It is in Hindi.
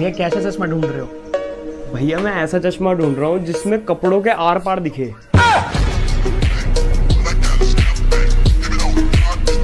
भैया, कैसा चश्मा ढूंढ रहे हो? भैया, मैं ऐसा चश्मा ढूंढ रहा हूँ जिसमें कपड़ों के आर पार दिखे।